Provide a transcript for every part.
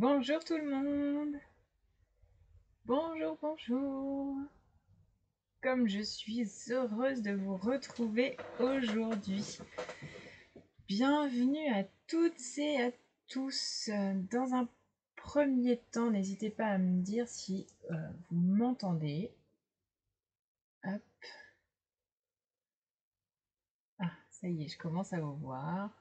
Bonjour tout le monde. Bonjour, bonjour. Comme je suis heureuse de vous retrouver aujourd'hui. Bienvenue à toutes et à tous. Dans un premier temps, n'hésitez pas à me dire si euh, vous m'entendez. Hop. Ah, ça y est, je commence à vous voir.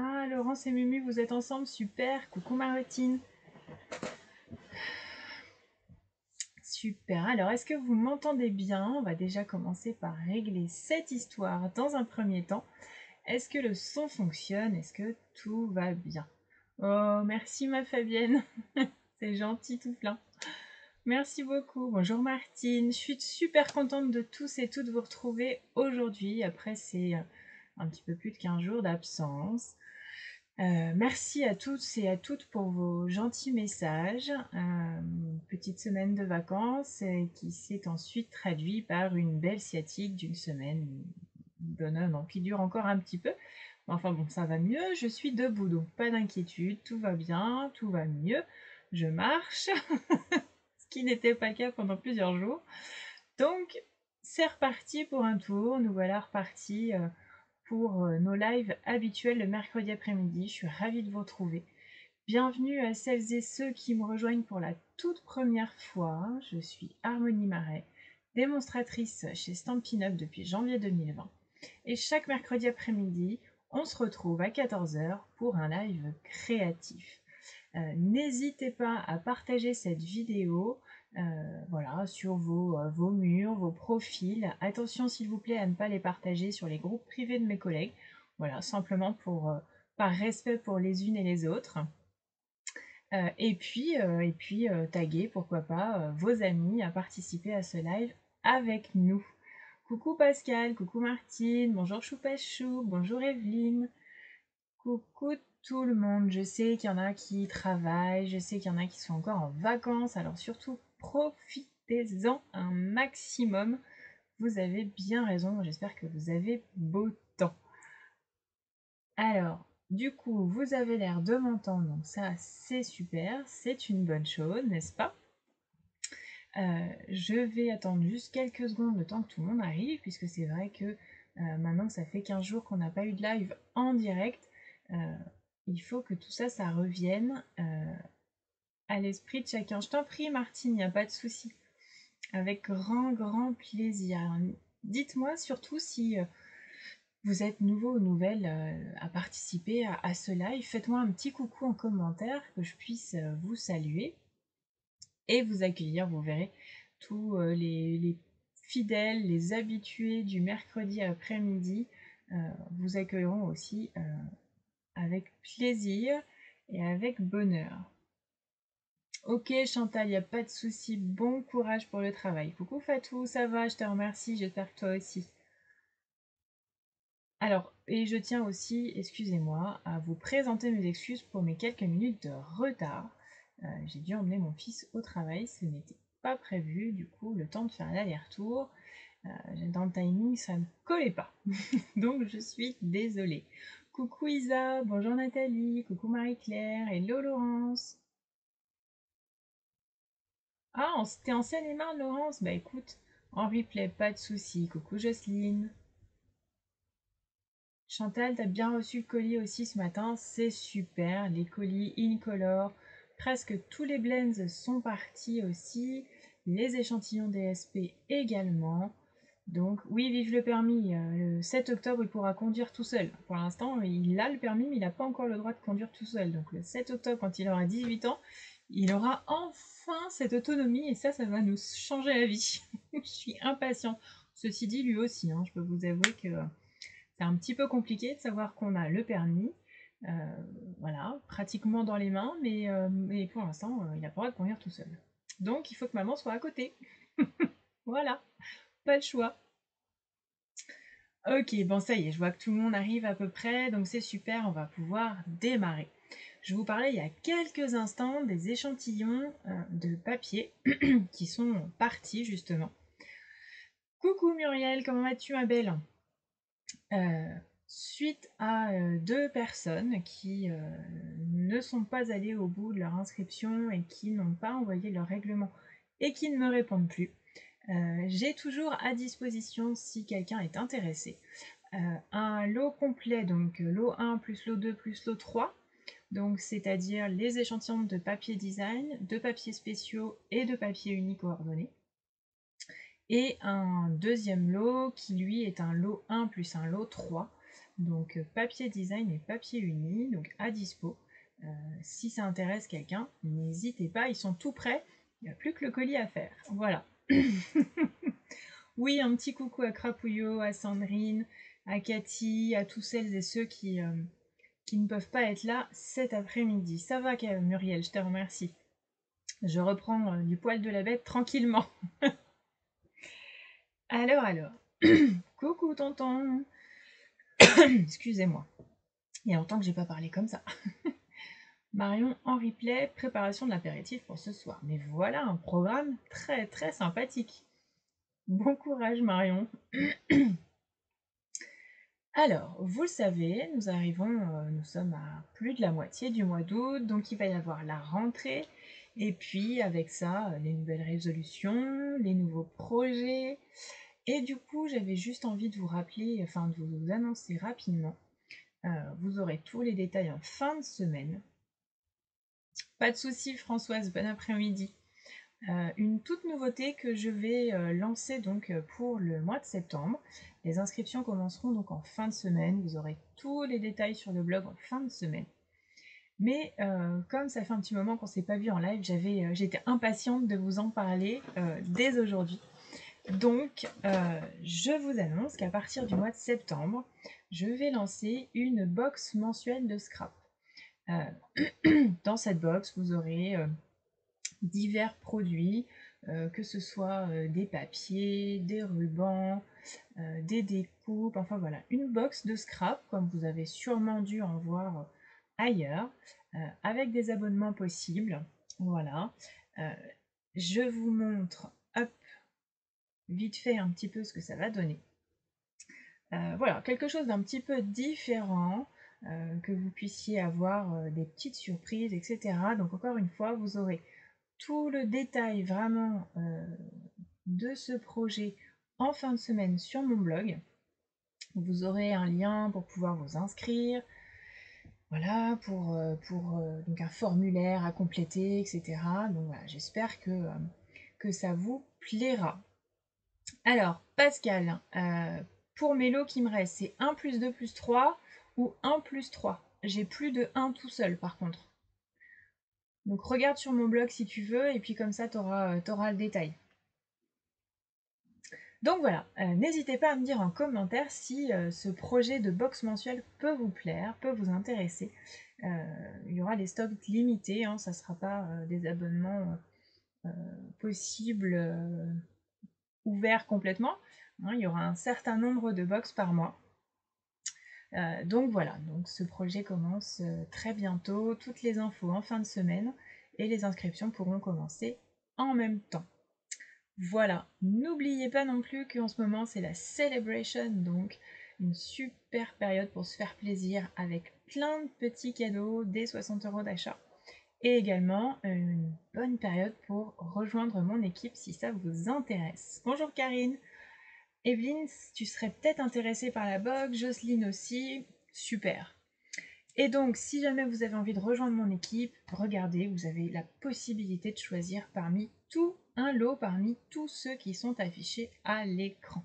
Ah, Laurence et Mumu, vous êtes ensemble, super. Coucou Marotine. Super. Alors, est-ce que vous m'entendez bien? On va déjà commencer par régler cette histoire dans un premier temps. Est-ce que le son fonctionne? Est-ce que tout va bien? Oh, merci ma Fabienne. C'est gentil tout plein. Merci beaucoup. Bonjour Martine. Je suis super contente de tous et toutes vous retrouver aujourd'hui. Après, c'est euh, un petit peu plus de 15 jours d'absence. Euh, merci à tous et à toutes pour vos gentils messages. Euh, petite semaine de vacances qui s'est ensuite traduite par une belle sciatique d'une semaine, non, qui dure encore un petit peu. Enfin bon, ça va mieux, je suis debout, donc pas d'inquiétude, tout va bien, tout va mieux. Je marche, ce qui n'était pas le cas pendant plusieurs jours. Donc, c'est reparti pour un tour. Nous voilà repartis euh, pour euh, nos lives habituels le mercredi après-midi. Je suis ravie de vous retrouver. Bienvenue à celles et ceux qui me rejoignent pour la toute première fois. Je suis Harmonie Marais, démonstratrice chez Stampin' Up depuis janvier 2020. Et chaque mercredi après-midi, on se retrouve à 14h pour un live créatif. Euh, n'hésitez pas à partager cette vidéo euh, voilà, sur vos, euh, vos, murs, vos profils. Attention s'il vous plaît à ne pas les partager sur les groupes privés de mes collègues. Voilà, simplement pour, par respect pour les unes et les autres. et puis, et puis taguer, pourquoi pas, vos amis à participer à ce live avec nous. Coucou Pascal, coucou Martine, bonjour Choupachou, bonjour Evelyne, coucou tout le monde. Je sais qu'il y en a qui travaillent, je sais qu'il y en a qui sont encore en vacances, alors surtout profitez-en un maximum. Vous avez bien raison, j'espère que vous avez beau temps. Alors, du coup, vous avez l'air de m'entendre, donc ça c'est super, c'est une bonne chose, n'est-ce pas? Euh, je vais attendre juste quelques secondes le temps que tout le monde arrive, puisque c'est vrai que euh, maintenant ça fait 15 jours qu'on n'a pas eu de live en direct, euh, il faut que tout ça, ça revienne à l'esprit de chacun. Je t'en prie, Martine, il n'y a pas de souci. Avec grand, grand plaisir. Dites-moi surtout si vous êtes nouveau ou nouvelle à participer à, ce live. Faites-moi un petit coucou en commentaire que je puisse vous saluer et vous accueillir. Vous verrez tous euh, les, fidèles, les habitués du mercredi après-midi euh, vous accueilleront aussi euh, avec plaisir et avec bonheur. Ok Chantal, il n'y a pas de souci. Bon courage pour le travail. Coucou Fatou, ça va, je te remercie, j'espère que toi aussi. Alors, et je tiens aussi, excusez-moi, à vous présenter mes excuses pour mes quelques minutes de retard. Euh, j'ai dû emmener mon fils au travail, ce n'était pas prévu, du coup le temps de faire l'aller-retour, euh, dans le timing ça ne collait pas. Donc je suis désolée. Coucou Isa, bonjour Nathalie, coucou Marie-Claire, hello Laurence. Ah, c'était en Seine-et-Marne Laurence? Bah écoute, en replay, pas de soucis. Coucou Jocelyne. Chantal, t'as bien reçu le colis aussi ce matin, c'est super. Les colis incolore, Presque tous les blends sont partis aussi, les échantillons DSP également. Donc oui, vive le permis. Euh, le 7 octobre, il pourra conduire tout seul. Pour l'instant, il a le permis, mais il n'a pas encore le droit de conduire tout seul. Donc le 7 octobre, quand il aura 18 ans, il aura enfin cette autonomie et ça, ça va nous changer la vie. Je suis impatient. Ceci dit, lui aussi, hein, je peux vous avouer que c'est un petit peu compliqué de savoir qu'on a le permis. Euh, voilà, pratiquement dans les mains, mais, euh, pour l'instant, euh, il n'a pas le droit de conduire tout seul. Donc, il faut que maman soit à côté. voilà, pas le choix. Ok, bon ça y est, je vois que tout le monde arrive à peu près, donc c'est super, on va pouvoir démarrer. Je vous parlais il y a quelques instants des échantillons de papier qui sont partis justement. Coucou Muriel, comment vas-tu ma belle? Suite à deux personnes qui ne sont pas allées au bout de leur inscription et qui n'ont pas envoyé leur règlement et qui ne me répondent plus. J'ai toujours à disposition, si quelqu'un est intéressé, un lot complet, donc lot 1 plus lot 2 plus lot 3, donc c'est-à-dire les échantillons de papier design, de papiers spéciaux et de papier unique coordonné. Et un deuxième lot qui lui est un lot 1 plus un lot 3, donc euh, papier design et papier uni, donc à dispo. Euh, si ça intéresse quelqu'un, n'hésitez pas, ils sont tout prêts, il n'y a plus que le colis à faire. Voilà. oui, un petit coucou à Crapouillot, à Sandrine, à Cathy, à tous celles et ceux qui, euh, qui ne peuvent pas être là cet après-midi. Ça va, Muriel, je te remercie. Je reprends du poil de la bête tranquillement. alors, alors. coucou, tonton. Excusez-moi. Il y a longtemps que j'ai pas parlé comme ça. Marion en replay, préparation de l'apéritif pour ce soir. Mais voilà un programme très très sympathique. Bon courage Marion. Alors, vous le savez, nous arrivons, euh, nous sommes à plus de la moitié du mois d'août, donc il va y avoir la rentrée, et puis avec ça, les nouvelles résolutions, les nouveaux projets, et du coup, j'avais juste envie de vous rappeler, enfin de vous annoncer rapidement. Euh, vous aurez tous les détails en fin de semaine. Pas de souci, Françoise, bon après-midi. Euh, une toute nouveauté que je vais euh, lancer donc pour le mois de septembre. Les inscriptions commenceront donc en fin de semaine. Vous aurez tous les détails sur le blog en fin de semaine. Mais comme ça fait un petit moment qu'on ne s'est pas vu en live, j'étais impatiente de vous en parler dès aujourd'hui. Donc, euh, je vous annonce qu'à partir du mois de septembre, je vais lancer une box mensuelle de scrap. Euh, dans cette box, vous aurez euh, divers produits, que ce soit des papiers, des rubans, des découpes, enfin voilà, une box de scrap, comme vous avez sûrement dû en voir ailleurs, avec des abonnements possibles. Voilà. je vous montre vite fait un petit peu ce que ça va donner. Euh, voilà, quelque chose d'un petit peu différent, euh, que vous puissiez avoir euh, des petites surprises, etc. Donc encore une fois, vous aurez tout le détail vraiment de ce projet en fin de semaine sur mon blog. Vous aurez un lien pour pouvoir vous inscrire, voilà, pour, pour donc un formulaire à compléter, etc. Donc voilà, j'espère que, que ça vous plaira. Alors, Pascal, euh, pour mes lots qui me restent, c'est 1 plus 2 plus 3 ou 1 plus 3. J'ai plus de 1 tout seul par contre. Donc regarde sur mon blog si tu veux et puis comme ça tu auras, euh, le détail. Donc voilà, euh, n'hésitez pas à me dire en commentaire si ce projet de box mensuel peut vous plaire, peut vous intéresser. il y aura des stocks limités, hein, ça ne sera pas des abonnements possibles ouvert complètement. Hein, il y aura un certain nombre de box par mois. Euh, donc voilà, donc ce projet commence euh, très bientôt, toutes les infos en fin de semaine et les inscriptions pourront commencer en même temps. Voilà, n'oubliez pas non plus qu'en ce moment c'est la celebration, donc une super période pour se faire plaisir avec plein de petits cadeaux, des 60 euros d'achat et également une bonne période pour rejoindre mon équipe si ça vous intéresse. Bonjour Karine. Evelyne, tu serais peut-être intéressée par la box, Jocelyne aussi, super. Et donc, si jamais vous avez envie de rejoindre mon équipe, regardez, vous avez la possibilité de choisir parmi tout un lot, parmi tous ceux qui sont affichés à l'écran.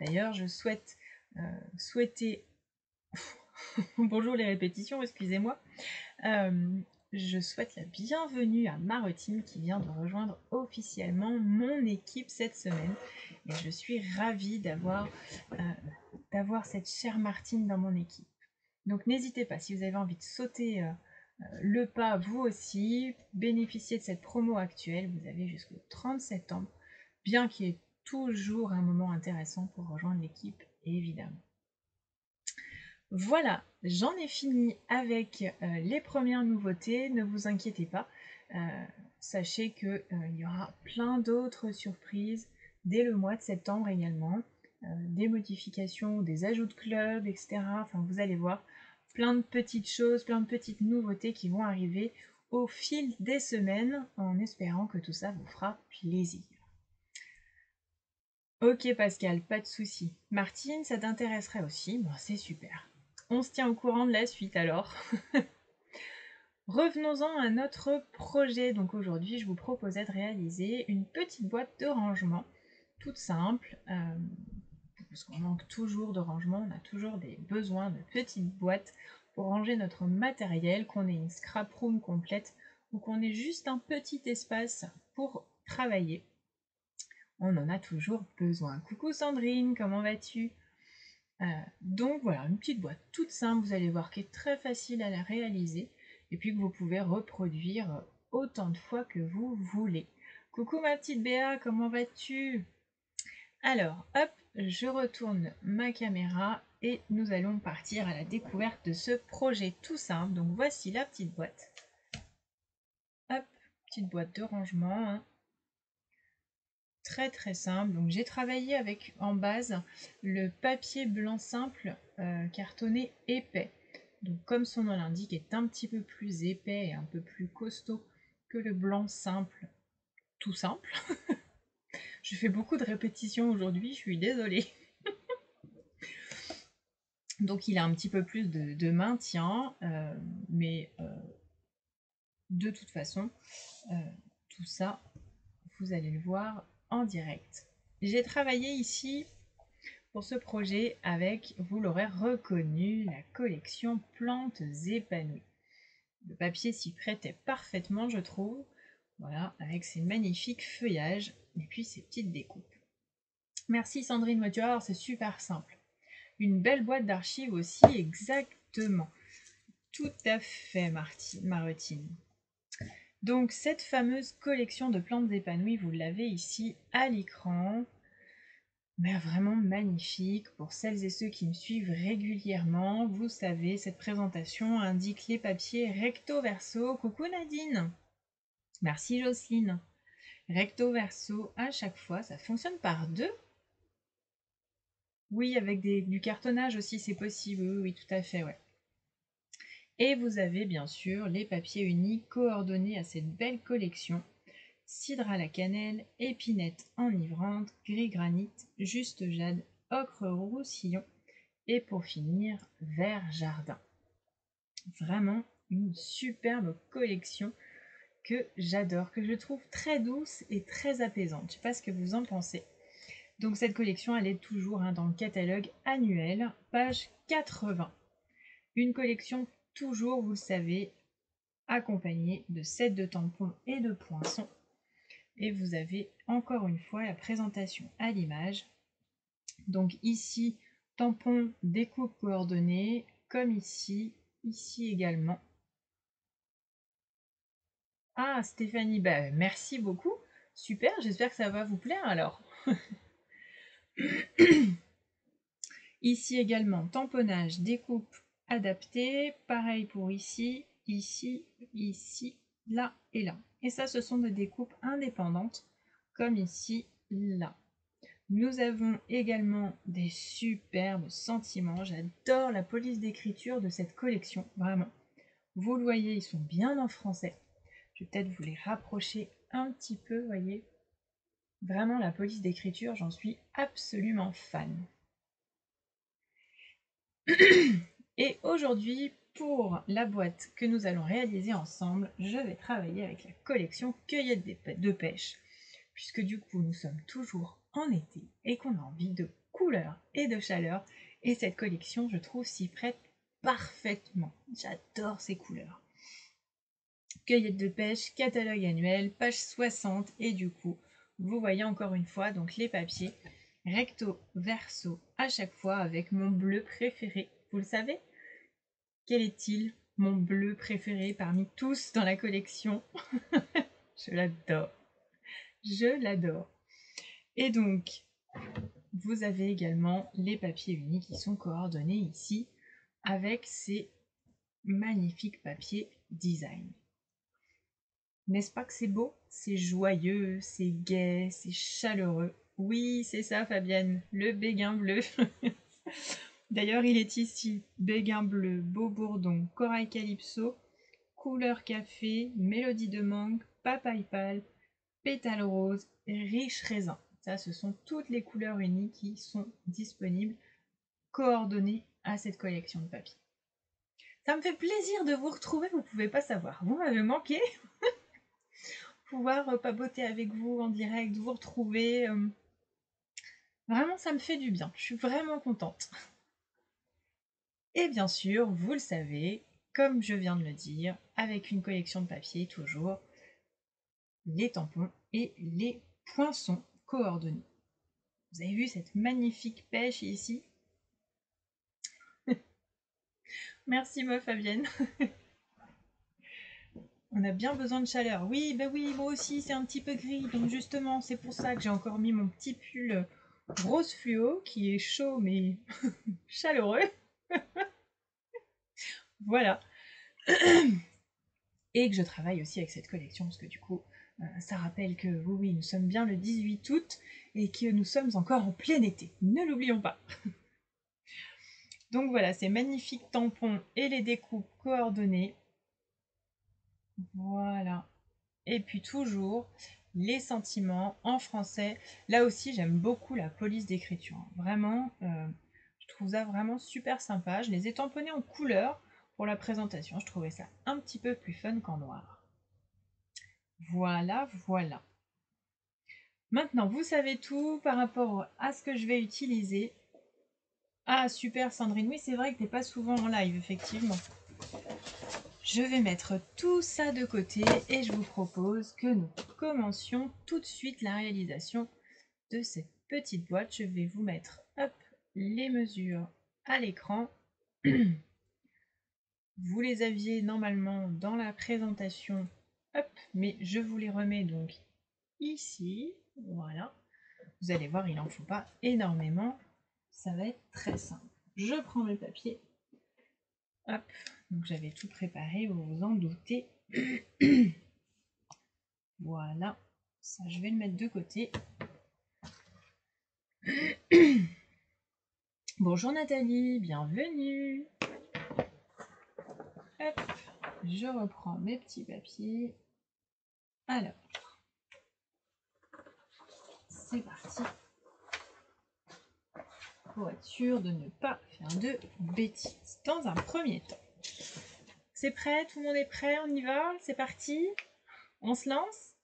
D'ailleurs, je souhaite euh, souhaiter... Bonjour les répétitions, excusez-moi. Euh, je souhaite la bienvenue à Marotine qui vient de rejoindre officiellement mon équipe cette semaine. Et je suis ravie d'avoir euh, cette chère Martine dans mon équipe. Donc n'hésitez pas, si vous avez envie de sauter euh, euh, le pas vous aussi, bénéficiez de cette promo actuelle. Vous avez jusqu'au 30 septembre, bien qu'il y ait toujours un moment intéressant pour rejoindre l'équipe, évidemment. Voilà, j'en ai fini avec euh, les premières nouveautés, ne vous inquiétez pas. Euh, sachez qu'il euh, y aura plein d'autres surprises dès le mois de septembre également. des modifications, des ajouts de clubs, etc. Enfin, vous allez voir plein de petites choses, plein de petites nouveautés qui vont arriver au fil des semaines en espérant que tout ça vous fera plaisir. Ok Pascal, pas de souci. Martine, ça t'intéresserait aussi? Bon, c'est super. On se tient au courant de la suite alors. Revenons-en à notre projet. Donc aujourd'hui, je vous proposais de réaliser une petite boîte de rangement, toute simple, euh, parce qu'on manque toujours de rangement, on a toujours des besoins de petites boîtes pour ranger notre matériel, qu'on ait une scrap room complète ou qu'on ait juste un petit espace pour travailler. On en a toujours besoin. Coucou Sandrine, comment vas-tu? Euh, Donc voilà, une petite boîte toute simple, vous allez voir, qui est très facile à la réaliser et puis que vous pouvez reproduire autant de fois que vous voulez. Coucou ma petite Béa, comment vas-tu? Alors, hop, je retourne ma caméra et nous allons partir à la découverte de ce projet tout simple. Donc voici la petite boîte. Hop, petite boîte de rangement. Hein. Très très simple. Donc j'ai travaillé avec en base le papier blanc simple euh, cartonné épais donc comme son nom l'indique, est un petit peu plus épais et un peu plus costaud que le blanc simple, tout simple. je fais beaucoup de répétitions aujourd'hui, je suis désolée. donc il a un petit peu plus de, maintien, euh, mais euh, de toute façon, tout ça, vous allez le voir direct. J'ai travaillé ici pour ce projet avec, vous l'aurez reconnu, la collection Plantes épanouies. Le papier s'y prêtait parfaitement, je trouve. Voilà, avec ses magnifiques feuillages et puis ses petites découpes. Merci Sandrine Motuard, c'est super simple. Une belle boîte d'archives aussi, exactement. Tout à fait, Martine, Marotine. Donc cette fameuse collection de plantes épanouies, vous l'avez ici à l'écran mais vraiment magnifique. Pour celles et ceux qui me suivent régulièrement, vous savez, cette présentation indique les papiers recto verso. Coucou Nadine Merci Jocelyne Recto verso à chaque fois, ça fonctionne par deux Oui, avec du cartonnage aussi, c'est possible. Oui, oui, tout à fait, ouais. Et vous avez bien sûr les papiers uniques coordonnés à cette belle collection cidre à la cannelle, épinette enivrante, gris granit, juste jade, ocre roussillon et pour finir, vert jardin. Vraiment une superbe collection que j'adore, que je trouve très douce et très apaisante. Je sais pas ce que vous en pensez. Donc cette collection, elle est toujours hein, dans le catalogue annuel, page 80. Une collection toujours, vous le savez, accompagnée de sets de tampons et de poinçons et vous avez encore une fois la présentation à l'image. Donc ici, tampon, découpe coordonnée, comme ici, ici également. Ah Stéphanie, bah, merci beaucoup. Super, j'espère que ça va vous plaire alors. ici également, tamponnage, découpe adaptée. Pareil pour ici, ici, ici, là et là. Et ça, ce sont des découpes indépendantes, comme ici, là. Nous avons également des superbes sentiments. J'adore la police d'écriture de cette collection, vraiment. Vous le voyez, ils sont bien en français. Je vais peut-être vous les rapprocher un petit peu, voyez. Vraiment, la police d'écriture, j'en suis absolument fan. Et aujourd'hui, pour la boîte que nous allons réaliser ensemble, je vais travailler avec la collection Cueillette de pêche, puisque du coup nous sommes toujours en été et qu'on a envie de couleurs et de chaleur, et cette collection je trouve s'y prête parfaitement. J'adore ces couleurs. Cueillette de pêche, catalogue annuel, page 60, et du coup, vous voyez encore une fois donc les papiers recto verso à chaque fois avec mon bleu préféré. Vous le savez, quel est-il, mon bleu préféré parmi tous dans la collection? Je l'adore. Je l'adore. Et donc, vous avez également les papiers unis qui sont coordonnés ici avec ces magnifiques papiers design. N'est-ce pas que c'est beau? C'est joyeux, c'est gai, c'est chaleureux. Oui, c'est ça, Fabienne, le béguin bleu. D'ailleurs, il est ici. Béguin bleu, beau bourdon, corail calypso, couleur café, mélodie de mangue, papaye pâle, pétale rose, riche raisin. Ça, ce sont toutes les couleurs unies qui sont disponibles, coordonnées à cette collection de papier. Ça me fait plaisir de vous retrouver, vous ne pouvez pas savoir. Vous m'avez manqué. Pouvoir papoter avec vous en direct, vous retrouver. Euh, vraiment, ça me fait du bien. Je suis vraiment contente. Et bien sûr, vous le savez, comme je viens de le dire, avec une collection de papier toujours, les tampons et les poinçons coordonnés. Vous avez vu cette magnifique pêche ici? Merci moi Fabienne. On a bien besoin de chaleur. Oui, bah oui, moi aussi c'est un petit peu gris, donc justement c'est pour ça que j'ai encore mis mon petit pull rose fluo qui est chaud mais chaleureux. Voilà. Et que je travaille aussi avec cette collection, parce que du coup, euh, ça rappelle que oui, oui, nous sommes bien le 18 août et que nous sommes encore en plein été. Ne l'oublions pas. Donc voilà, ces magnifiques tampons et les découpes coordonnées. Voilà. Et puis toujours les sentiments en français. Là aussi, j'aime beaucoup la police d'écriture. Vraiment, euh, je trouve ça vraiment super sympa. Je les ai tamponnés en couleur pour la présentation. Je trouvais ça un petit peu plus fun qu'en noir. Voilà, voilà. Maintenant, vous savez tout par rapport à ce que je vais utiliser. Ah, super Sandrine. Oui, c'est vrai que tu n'es pas souvent en live, effectivement. Je vais mettre tout ça de côté et je vous propose que nous commencions tout de suite la réalisation de cette petite boîte. Je vais vous mettre les mesures à l'écran. Vous les aviez normalement dans la présentation, mais je vous les remets donc ici, voilà. Vous allez voir, il n'en faut pas énormément, ça va être très simple. Je prends le papier, hop, donc j'avais tout préparé, vous vous en doutez. voilà, ça je vais le mettre de côté. Bonjour Nathalie, bienvenue je reprends mes petits papiers. Alors, c'est parti. Pour être sûr de ne pas faire de bêtises dans un premier temps. C'est prêt? Tout le monde est prêt? On y va? C'est parti? On se lance?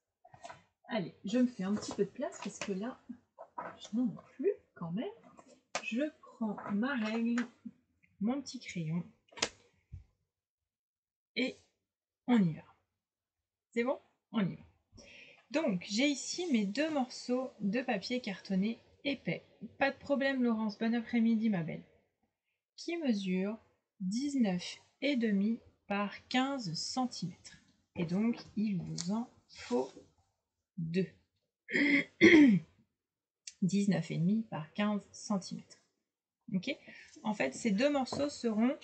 Allez, je me fais un petit peu de place parce que là, je n'en ai plus quand même. Je prends ma règle, mon petit crayon et on y va. C'est bon? On y va. Donc, j'ai ici mes deux morceaux de papier cartonné épais. Pas de problème, Laurence. Bon après-midi, ma belle. Qui mesure 19,5 par 15 cm. Et donc, il vous en faut deux. 19,5 par 15 cm. Ok? En fait, ces deux morceaux seront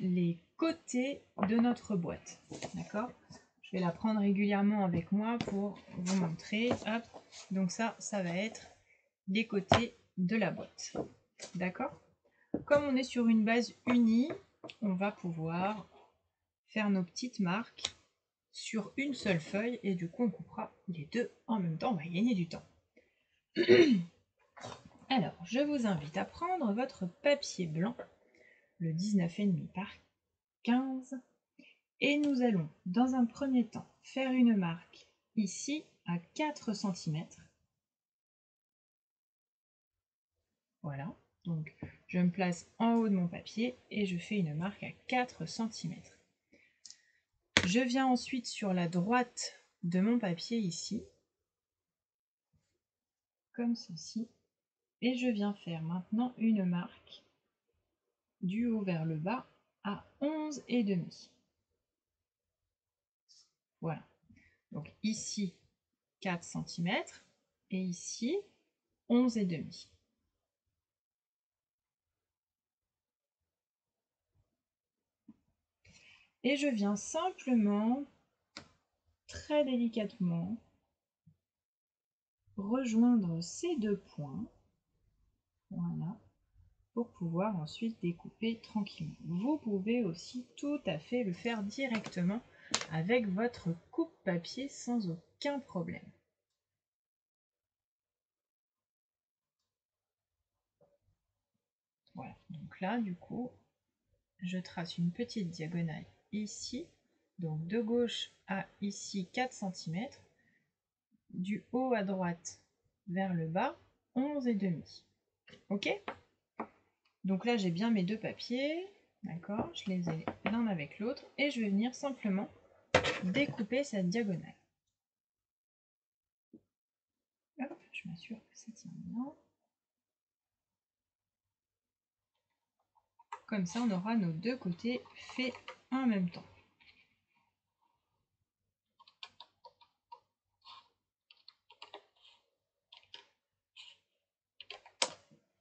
les côté de notre boîte. D'accord? Je vais la prendre régulièrement avec moi pour vous montrer. Donc ça, ça va être les côtés de la boîte. D'accord? Comme on est sur une base unie, on va pouvoir faire nos petites marques sur une seule feuille et du coup on coupera les deux en même temps, on va gagner du temps. Alors, je vous invite à prendre votre papier blanc, le 19,5 par et nous allons dans un premier temps faire une marque ici à 4 cm. Voilà, donc je me place en haut de mon papier et je fais une marque à 4 cm. Je viens ensuite sur la droite de mon papier ici, comme ceci, et je viens faire maintenant une marque du haut vers le bas à 11 et demi. Voilà. Donc ici 4 cm et ici 11 et demi. Et je viens simplement, très délicatement, rejoindre ces deux points. Voilà. Pour pouvoir ensuite découper tranquillement. Vous pouvez aussi tout à fait le faire directement avec votre coupe papier sans aucun problème. Voilà, donc là du coup, je trace une petite diagonale ici, donc de gauche à ici 4 cm, du haut à droite vers le bas 11 et demi. Ok? Donc là j'ai bien mes deux papiers, d'accord Je les ai l'un avec l'autre et je vais venir simplement découper cette diagonale. Je m'assure que ça tient bien. Comme ça, on aura nos deux côtés faits en même temps.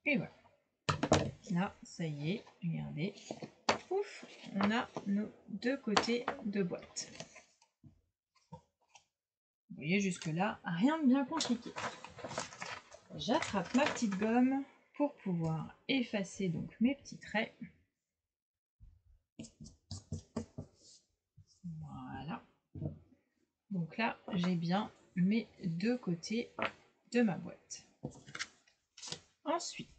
Et voilà. Là, ça y est, regardez. Ouf, on a nos deux côtés de boîte. Vous voyez jusque-là, rien de bien compliqué. J'attrape ma petite gomme pour pouvoir effacer donc mes petits traits. Voilà. Donc là, j'ai bien mes deux côtés de ma boîte. Ensuite,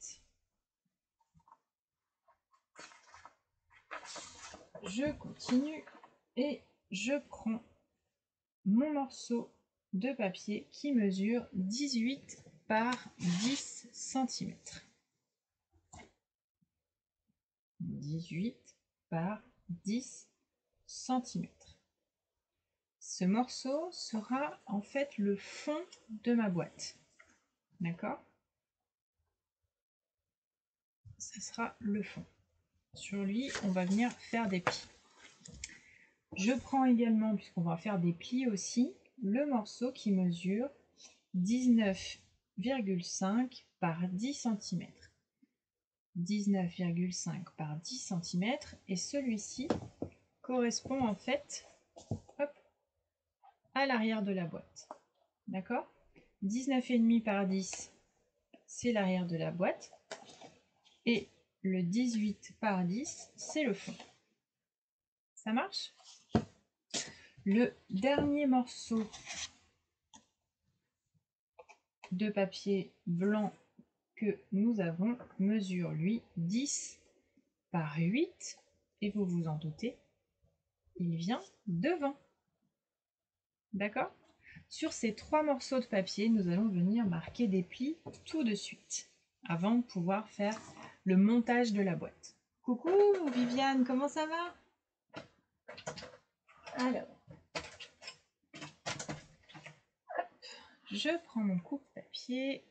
je continue et je prends mon morceau de papier qui mesure 18 par 10 cm. 18 par 10 cm. Ce morceau sera en fait le fond de ma boîte. D'accord? Ça sera le fond. Sur lui, on va venir faire des plis. Je prends également, puisqu'on va faire des plis aussi, le morceau qui mesure 19,5 par 10 cm. 19,5 par 10 cm et celui-ci correspond en fait à l'arrière de la boîte. D'accord? 19,5 par 10, c'est l'arrière de la boîte. Et le 18 par 10, c'est le fond. Ça marche? Le dernier morceau de papier blanc que nous avons mesure lui 10 par 8 et vous vous en doutez, il vient devant. D'accord? Sur ces trois morceaux de papier, nous allons venir marquer des plis tout de suite avant de pouvoir faire le montage de la boîte. Coucou Viviane, comment ça va? Alors, je prends mon coupe-papier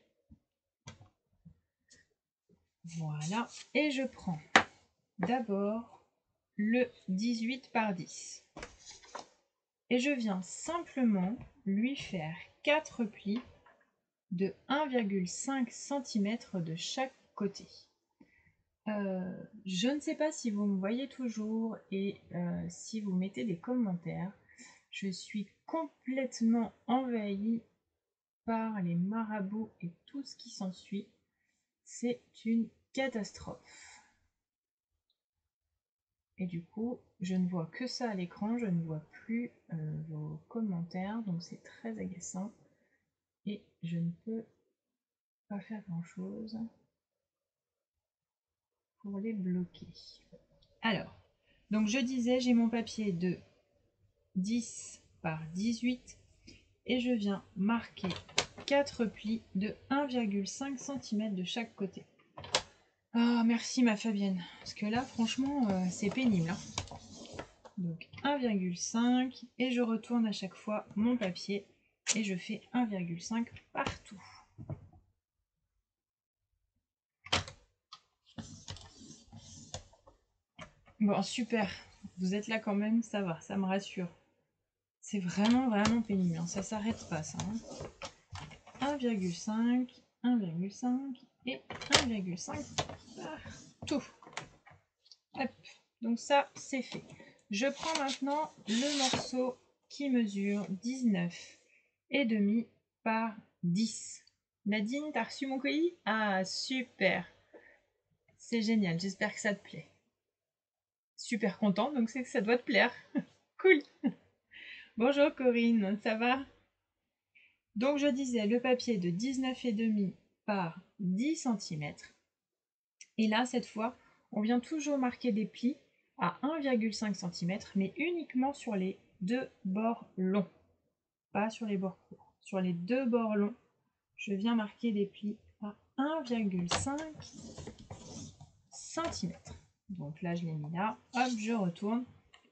voilà. Et je prends d'abord le 18 par 10. Et je viens simplement lui faire 4 plis de 1,5 cm de chaque côté. Euh, je ne sais pas si vous me voyez toujours et euh, si vous mettez des commentaires. Je suis complètement envahie par les marabouts et tout ce qui s'ensuit. C'est une catastrophe. Et du coup, je ne vois que ça à l'écran, je ne vois plus euh, vos commentaires, donc c'est très agaçant. Et je ne peux pas faire grand chose pour les bloquer. Alors, donc je disais, j'ai mon papier de 10 par 18 et je viens marquer 4 plis de 1,5 cm de chaque côté. Ah, merci ma Fabienne. Parce que là, franchement, euh, c'est pénible. Hein. Donc 1,5 et je retourne à chaque fois mon papier et je fais 1,5 partout. Bon, super. Vous êtes là quand même, ça va, ça me rassure. C'est vraiment, vraiment pénible. Hein. Ça s'arrête pas, ça. 1,5, hein. 1,5 et 1,5 partout. Hop. Donc ça, c'est fait. Je prends maintenant le morceau qui mesure 19 et demi par 10. Nadine, t'as reçu mon colis? Ah, super C'est génial, j'espère que ça te plaît. Super content, donc c'est que ça doit te plaire. cool Bonjour Corinne, ça va? Donc je disais le papier de 19,5 par 10 cm. Et là, cette fois, on vient toujours marquer des plis à 1,5 cm, mais uniquement sur les deux bords longs, pas sur les bords courts. Sur les deux bords longs, je viens marquer des plis à 1,5 cm. Donc là, je l'ai mis là. Hop, je retourne.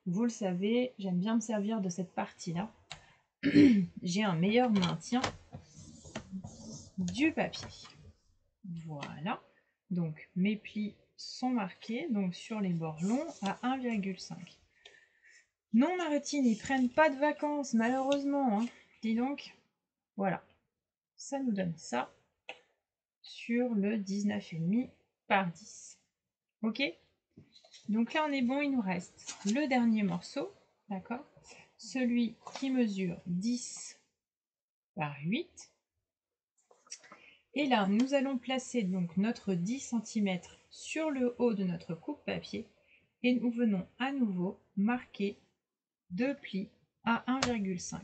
Vous le savez, j'aime bien me servir de cette partie-là. J'ai un meilleur maintien du papier. Voilà. Donc, mes plis sont marqués donc sur les bords longs à 1,5. Non, Maritine, ils prennent pas de vacances, malheureusement. Hein. Dis donc, voilà. Ça nous donne ça sur le 19,5 par 10. Ok? Donc là, on est bon, il nous reste le dernier morceau, d'accord? Celui qui mesure 10 par 8. Et là, nous allons placer donc notre 10 cm sur le haut de notre coupe papier et nous venons à nouveau marquer deux plis à 1,5.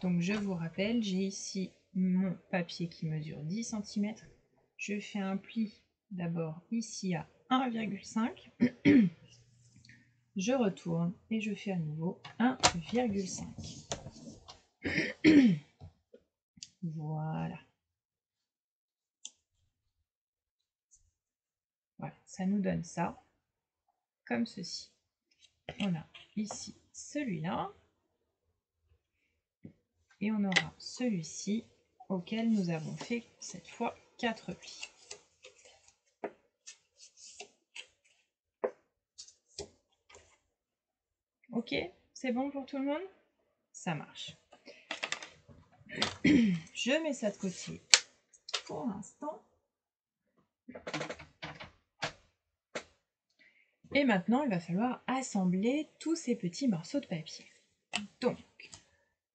Donc je vous rappelle, j'ai ici mon papier qui mesure 10 cm. Je fais un pli d'abord ici à 1,5. je retourne et je fais à nouveau 1,5. voilà. Voilà, ça nous donne ça, comme ceci. On a ici celui-là, et on aura celui-ci auquel nous avons fait cette fois 4 plis. Ok, c'est bon pour tout le monde? Ça marche. Je mets ça de côté pour l'instant. Et maintenant, il va falloir assembler tous ces petits morceaux de papier. Donc,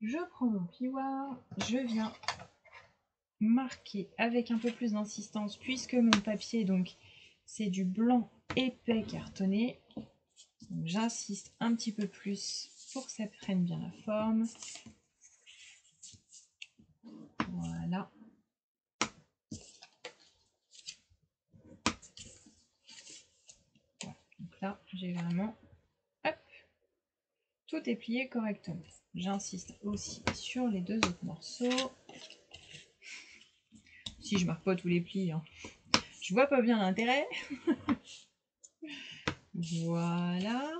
je prends mon plioir, je viens marquer avec un peu plus d'insistance puisque mon papier donc c'est du blanc épais cartonné. J'insiste un petit peu plus pour que ça prenne bien la forme. Voilà. Donc là, j'ai vraiment hop, tout est plié correctement. J'insiste aussi sur les deux autres morceaux. Si je marque pas tous les plis, hein. je vois pas bien l'intérêt. voilà.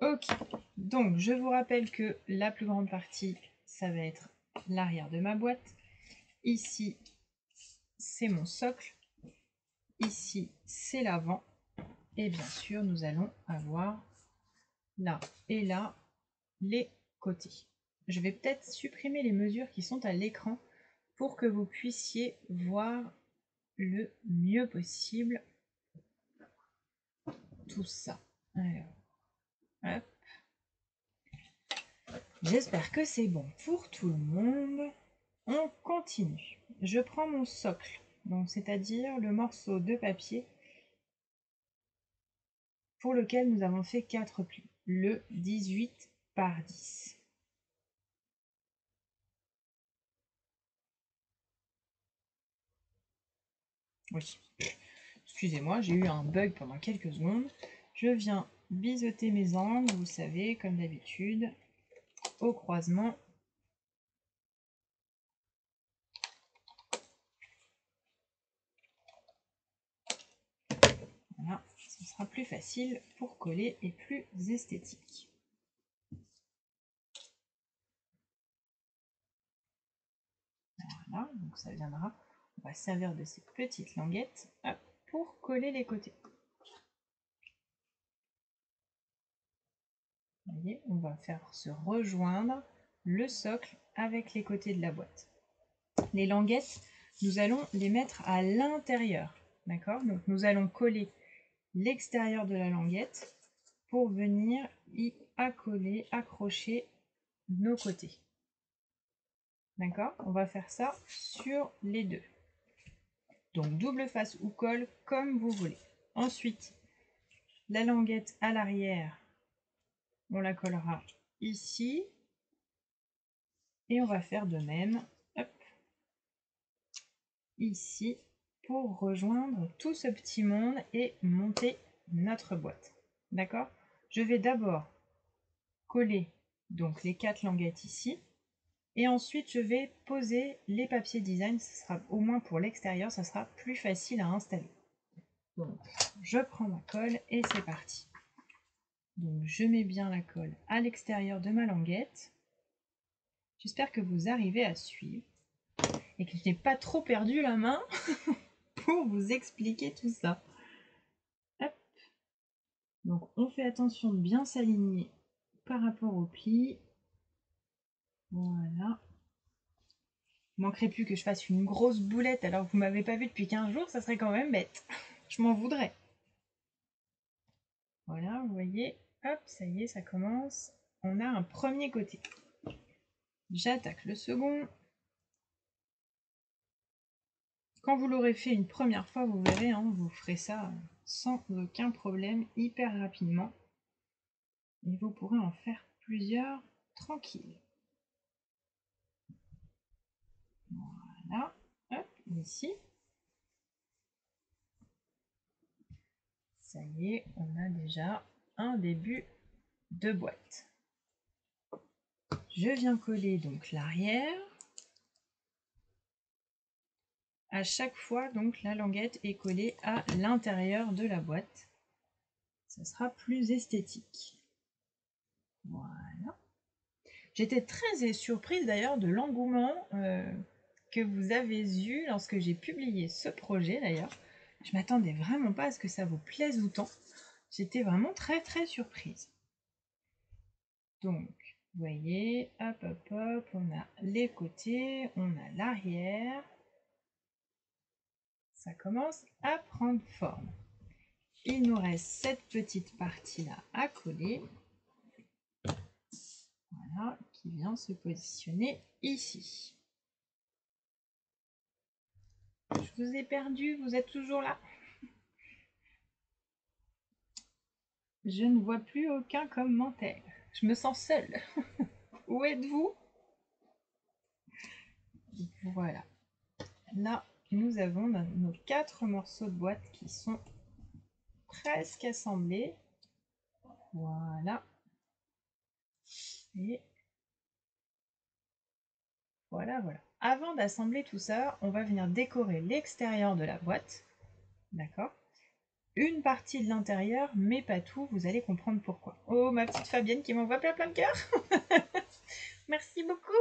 Ok, donc je vous rappelle que la plus grande partie, ça va être l'arrière de ma boîte. Ici, c'est mon socle. Ici, c'est l'avant. Et bien sûr, nous allons avoir là et là les côtés. Je vais peut-être supprimer les mesures qui sont à l'écran pour que vous puissiez voir le mieux possible ça. J'espère que c'est bon pour tout le monde. On continue. Je prends mon socle, donc c'est-à-dire le morceau de papier pour lequel nous avons fait 4 plis le 18 par 10. Oui, excusez-moi, j'ai eu un bug pendant quelques secondes. Je viens biseauter mes angles, vous savez, comme d'habitude, au croisement. Voilà sera plus facile pour coller et plus esthétique. Voilà, donc ça viendra. On va servir de ces petites languettes pour coller les côtés. On va faire se rejoindre le socle avec les côtés de la boîte. Les languettes, nous allons les mettre à l'intérieur. D'accord? Donc nous allons coller l'extérieur de la languette pour venir y accoler, accrocher nos côtés. D'accord? On va faire ça sur les deux. Donc double face ou colle comme vous voulez. Ensuite, la languette à l'arrière, on la collera ici. Et on va faire de même ici pour rejoindre tout ce petit monde et monter notre boîte. D'accord? Je vais d'abord coller donc les quatre languettes ici. Et ensuite, je vais poser les papiers design. Ce sera au moins pour l'extérieur, ça sera plus facile à installer. Donc, je prends ma colle et c'est parti. Donc, je mets bien la colle à l'extérieur de ma languette. J'espère que vous arrivez à suivre et que je n'ai pas trop perdu la main pour vous expliquer tout ça. Donc, on fait attention de bien s'aligner par rapport au pli. Voilà. Il manquerait plus que je fasse une grosse boulette alors que vous m'avez pas vu depuis 15 jours, ça serait quand même bête. je m'en voudrais. Voilà, vous voyez. Hop, ça y est, ça commence. On a un premier côté. J'attaque le second. Quand vous l'aurez fait une première fois, vous verrez, hein, vous ferez ça sans aucun problème, hyper rapidement. Et vous pourrez en faire plusieurs tranquilles. Ici. Ça y est, on a déjà un début de boîte. Je viens coller donc l'arrière. À chaque fois, donc la languette est collée à l'intérieur de la boîte. Ça sera plus esthétique. Voilà. J'étais très surprise d'ailleurs de l'engouement euh, que vous avez eu lorsque j'ai publié ce projet d'ailleurs. Je m'attendais vraiment pas à ce que ça vous plaise autant. J'étais vraiment très très surprise. Donc, vous voyez, hop hop hop, on a les côtés, on a l'arrière. Ça commence à prendre forme. Il nous reste cette petite partie-là à coller. Voilà, qui vient se positionner ici. Je vous ai perdu, vous êtes toujours là Je ne vois plus aucun commentaire. Je me sens seule. Où êtes-vous? Voilà. Là, nous avons nos quatre morceaux de boîte qui sont presque assemblés. Voilà. Et voilà, voilà. Avant d'assembler tout ça, on va venir décorer l'extérieur de la boîte. D'accord? Une partie de l'intérieur, mais pas tout. Vous allez comprendre pourquoi. Oh, ma petite Fabienne qui m'envoie plein plein de cœur. Merci beaucoup.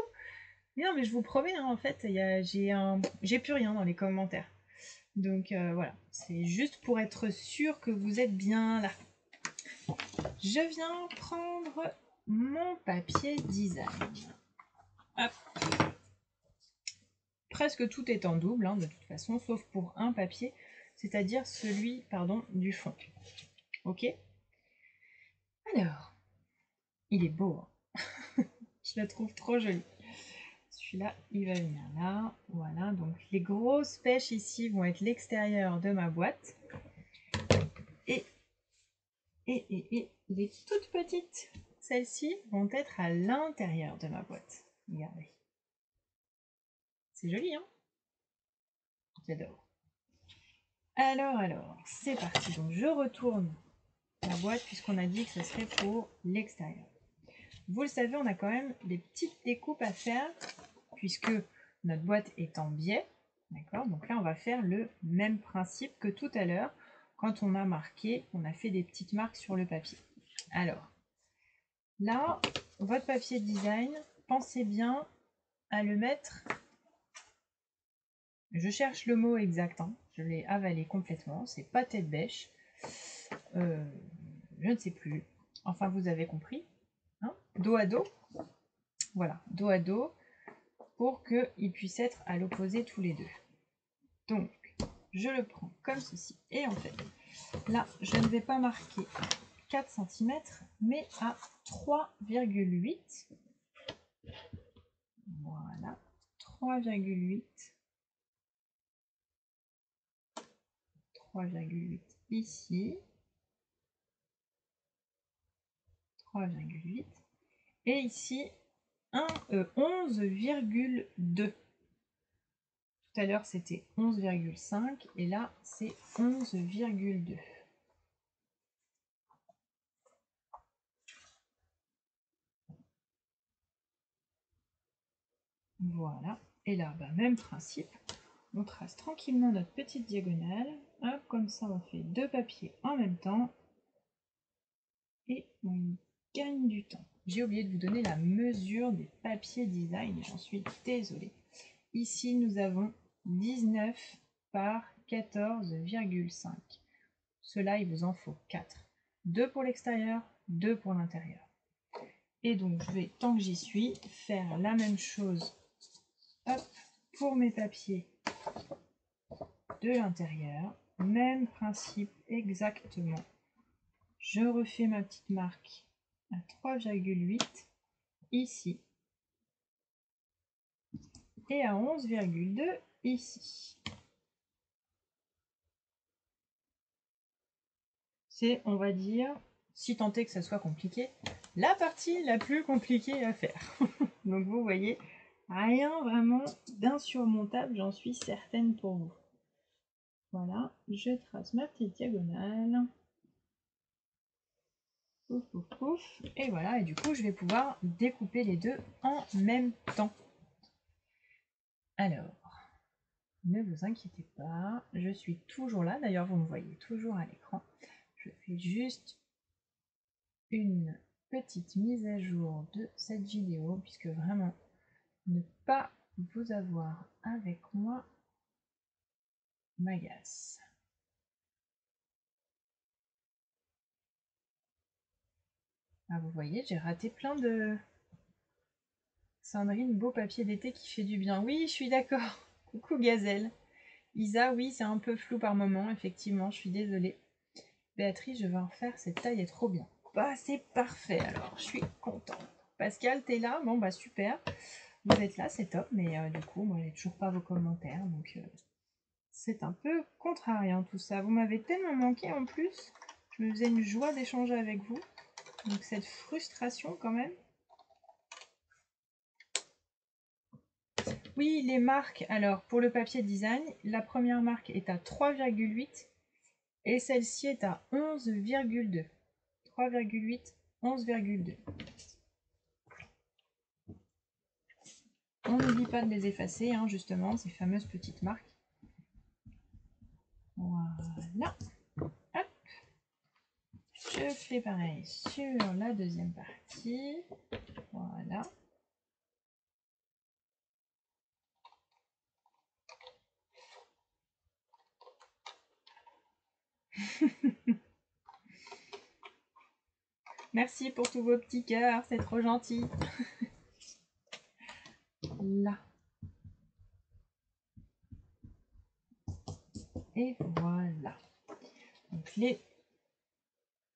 Non, mais je vous promets, hein, en fait, j'ai plus rien dans les commentaires. Donc euh, voilà, c'est juste pour être sûr que vous êtes bien là. Je viens prendre mon papier design. Presque tout est en double, hein, de toute façon, sauf pour un papier, c'est-à-dire celui pardon, du fond. Ok? Alors, il est beau. Hein. Je la trouve trop jolie. Celui-là, il va venir là. Voilà, donc les grosses pêches ici vont être l'extérieur de ma boîte. Et, et, et, et les toutes petites, celles-ci, vont être à l'intérieur de ma boîte. Regardez. C'est joli, hein? J'adore. Alors, alors, c'est parti. Donc, je retourne la boîte puisqu'on a dit que ce serait pour l'extérieur. Vous le savez, on a quand même des petites découpes à faire puisque notre boîte est en biais. D'accord? Donc là, on va faire le même principe que tout à l'heure quand on a marqué, on a fait des petites marques sur le papier. Alors, là, votre papier design, pensez bien à le mettre je cherche le mot exact. Hein. Je l'ai avalé complètement. C'est pas tête bêche. Euh, je ne sais plus. Enfin, vous avez compris. Hein. dos à dos. Voilà, dos à dos. Pour qu'ils puissent être à l'opposé tous les deux. Donc, je le prends comme ceci. Et en fait, là, je ne vais pas marquer 4 cm, mais à 3,8 3,8. 3,8 ici. 3,8. Et ici, 11,2. Euh, Tout à l'heure, c'était 11,5 et là, c'est 11,2. Voilà. Et là, bah, même principe. On trace tranquillement notre petite diagonale. Comme ça, on fait deux papiers en même temps. Et on gagne du temps. J'ai oublié de vous donner la mesure des papiers design, j'en suis désolée. Ici, nous avons 19 par 14,5. Cela, il vous en faut 4. 2 pour l'extérieur, 2 pour l'intérieur. Et donc, je vais, tant que j'y suis, faire la même chose pour mes papiers de l'intérieur. Même principe exactement. Je refais ma petite marque à 3,8 ici et à 11,2 ici. C'est, on va dire, si tant est que ça soit compliqué, la partie la plus compliquée à faire. Donc vous voyez, rien vraiment d'insurmontable, j'en suis certaine pour vous. Voilà, je trace ma petite diagonale. Et voilà, et du coup, je vais pouvoir découper les deux en même temps. Alors, ne vous inquiétez pas, je suis toujours là. D'ailleurs, vous me voyez toujours à l'écran. Je fais juste une petite mise à jour de cette vidéo, puisque vraiment, ne pas vous avoir avec moi m'agace. Ah, vous voyez, j'ai raté plein de... Sandrine, beau papier d'été qui fait du bien. Oui, je suis d'accord. Coucou Gazelle. Isa, oui, c'est un peu flou par moment, effectivement, je suis désolée. Béatrice, je vais en faire, cette taille est trop bien. Bah, c'est parfait alors, je suis contente. Pascal, t'es là? Bon, bah super. Vous êtes là, c'est top, mais euh, du coup, moi, j'ai toujours pas vos commentaires, donc euh, c'est un peu contrariant tout ça. Vous m'avez tellement manqué en plus, je me faisais une joie d'échanger avec vous. Donc cette frustration quand même. Oui, les marques. Alors, pour le papier design, la première marque est à 3,8 et celle-ci est à 11,2. 3,8, 11,2. On n'oublie pas de les effacer, hein, justement, ces fameuses petites marques. Voilà. Je fais pareil sur la deuxième partie. Voilà. Merci pour tous vos petits cœurs, c'est trop gentil. Et voilà. Donc les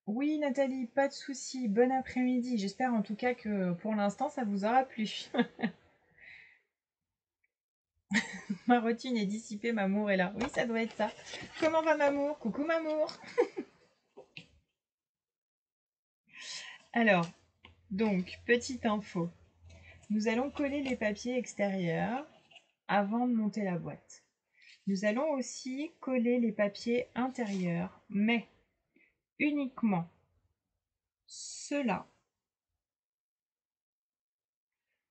oui, Nathalie, pas de souci. Bon après-midi. J'espère en tout cas que pour l'instant, ça vous aura plu. ma routine est dissipée, Mamour est là. Oui, ça doit être ça. Comment va Mamour? Coucou Mamour. Alors, donc, petite info. Nous allons coller les papiers extérieurs avant de monter la boîte. Nous allons aussi coller les papiers intérieurs, mais uniquement cela,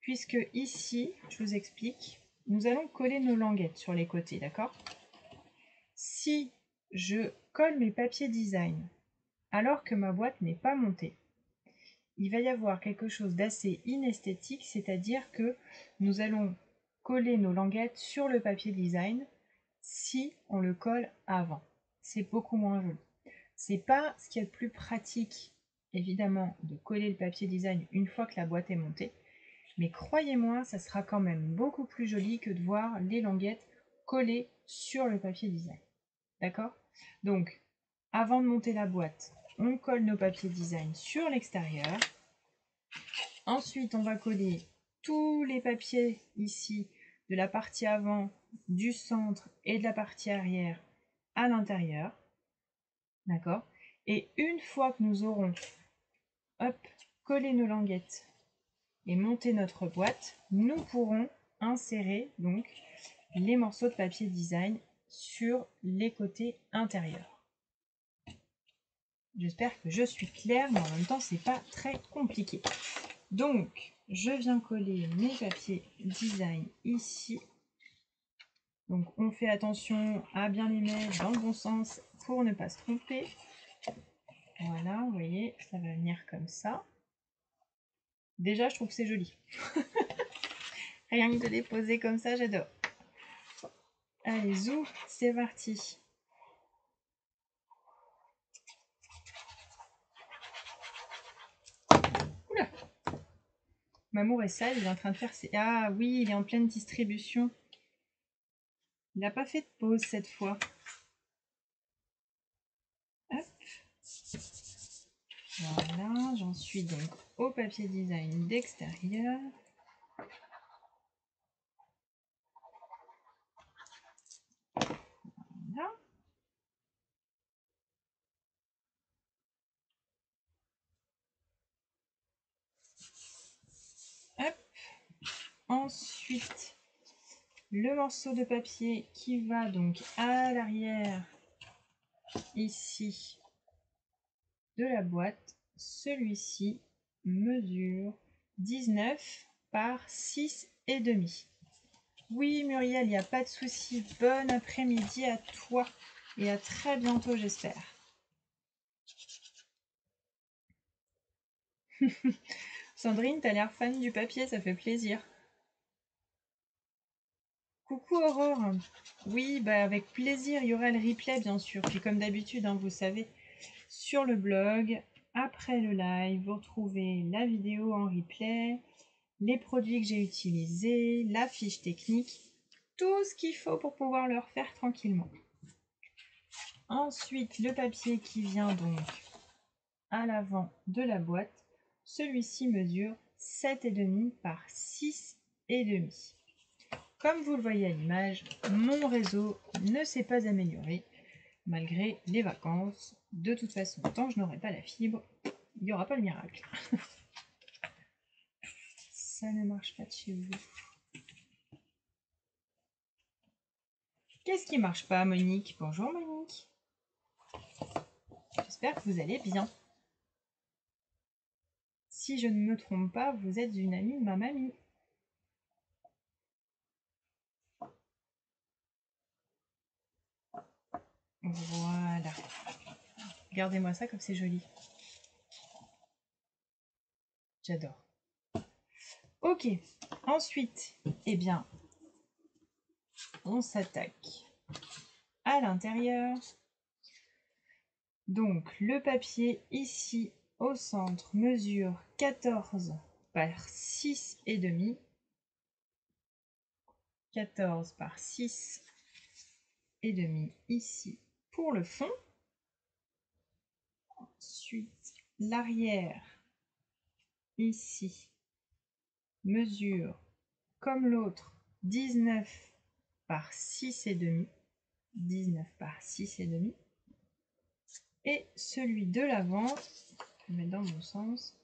puisque ici, je vous explique, nous allons coller nos languettes sur les côtés, d'accord? Si je colle mes papiers design alors que ma boîte n'est pas montée, il va y avoir quelque chose d'assez inesthétique, c'est-à-dire que nous allons coller nos languettes sur le papier design si on le colle avant. C'est beaucoup moins joli. C'est pas ce qui est le plus pratique, évidemment, de coller le papier design une fois que la boîte est montée. Mais croyez-moi, ça sera quand même beaucoup plus joli que de voir les languettes collées sur le papier design. D'accord? Donc, avant de monter la boîte, on colle nos papiers design sur l'extérieur. Ensuite, on va coller tous les papiers ici de la partie avant, du centre et de la partie arrière à l'intérieur. D'accord? Et une fois que nous aurons collé nos languettes et monté notre boîte, nous pourrons insérer donc les morceaux de papier design sur les côtés intérieurs. J'espère que je suis claire, mais en même temps, c'est pas très compliqué. Donc, je viens coller mes papiers design ici. Donc, on fait attention à bien les mettre dans le bon sens pour ne pas se tromper. Voilà, vous voyez, ça va venir comme ça. Déjà, je trouve que c'est joli. Rien que de les poser comme ça, j'adore. Allez, zou, c'est parti. Mamour est sale, il est en train de faire ses... Ah oui, il est en pleine distribution. Il n'a pas fait de pause cette fois. Hop. Voilà, j'en suis donc au papier design d'extérieur. Ensuite, le morceau de papier qui va donc à l'arrière ici de la boîte. Celui-ci mesure 19 par 6 et demi. Oui Muriel, il n'y a pas de souci. Bon après-midi à toi et à très bientôt j'espère. Sandrine, t'as l'air fan du papier, ça fait plaisir. Coucou Aurore. Oui, bah avec plaisir, il y aura le replay bien sûr. Puis comme d'habitude, hein, vous savez, sur le blog, après le live, vous retrouvez la vidéo en replay, les produits que j'ai utilisés, la fiche technique, tout ce qu'il faut pour pouvoir le refaire tranquillement. Ensuite, le papier qui vient donc à l'avant de la boîte. Celui-ci mesure 7,5 par 6,5. Comme vous le voyez à l'image, mon réseau ne s'est pas amélioré malgré les vacances. De toute façon, tant que je n'aurai pas la fibre, il n'y aura pas le miracle. Ça ne marche pas de chez vous. Qu'est-ce qui marche pas, Monique? Bonjour, Monique. J'espère que vous allez bien. Si je ne me trompe pas, vous êtes une amie de ma mamie. Voilà. Regardez-moi ça comme c'est joli. J'adore. Ok. Ensuite, eh bien, on s'attaque à l'intérieur. Donc, le papier ici au centre mesure 14 par 6 et demi. 14 par 6 et demi ici pour le fond. Ensuite, l'arrière, ici, mesure comme l'autre 19 par 6 et demi. 19 par 6 et demi. Et celui de l'avant, je vais mettre dans mon sens,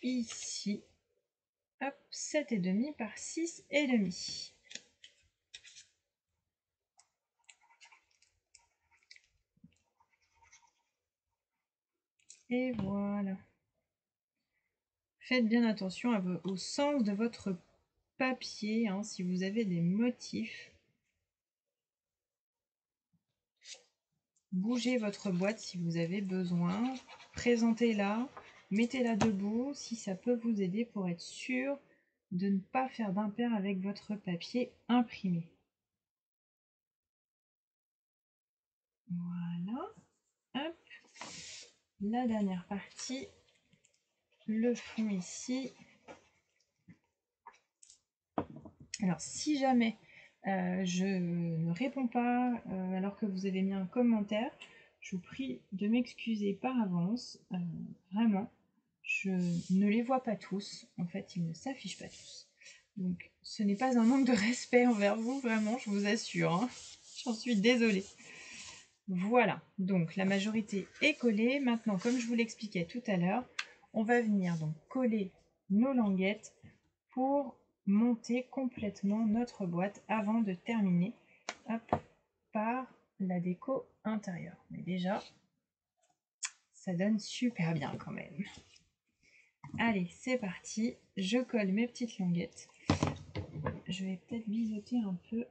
ici, hop, 7 et demi par 6 et demi. Et voilà. Faites bien attention au sens de votre papier, hein, si vous avez des motifs. Bougez votre boîte si vous avez besoin. Présentez-la, mettez-la debout si ça peut vous aider pour être sûr de ne pas faire d'impair avec votre papier imprimé. Voilà. Hop la dernière partie, le fond ici. Alors si jamais euh, je ne réponds pas euh, alors que vous avez mis un commentaire, je vous prie de m'excuser par avance. Euh, vraiment, je ne les vois pas tous. En fait, ils ne s'affichent pas tous. Donc ce n'est pas un manque de respect envers vous, vraiment, je vous assure. Hein. J'en suis désolée. Voilà, donc la majorité est collée. Maintenant, comme je vous l'expliquais tout à l'heure, on va venir donc coller nos languettes pour monter complètement notre boîte avant de terminer par la déco intérieure. Mais déjà, ça donne super bien quand même. Allez, c'est parti. Je colle mes petites languettes. Je vais peut-être biseauter un peu.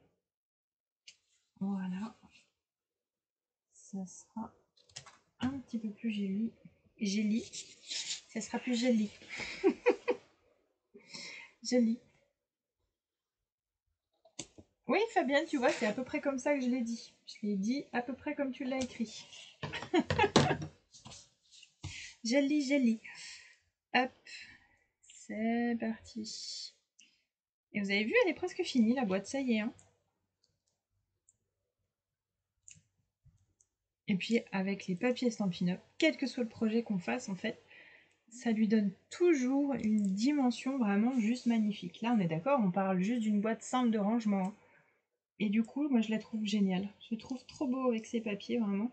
Voilà. Ça sera un petit peu plus joli. Jelly. Ça sera plus joli. joli. Oui, Fabienne, tu vois, c'est à peu près comme ça que je l'ai dit. Je l'ai dit à peu près comme tu l'as écrit. joli, joli. Hop, c'est parti. Et vous avez vu, elle est presque finie, la boîte, ça y est. Hein. Et puis, avec les papiers Stampin' quel que soit le projet qu'on fasse, en fait, ça lui donne toujours une dimension vraiment juste magnifique. Là, on est d'accord, on parle juste d'une boîte simple de rangement. Hein. Et du coup, moi, je la trouve géniale. Je trouve trop beau avec ces papiers, vraiment.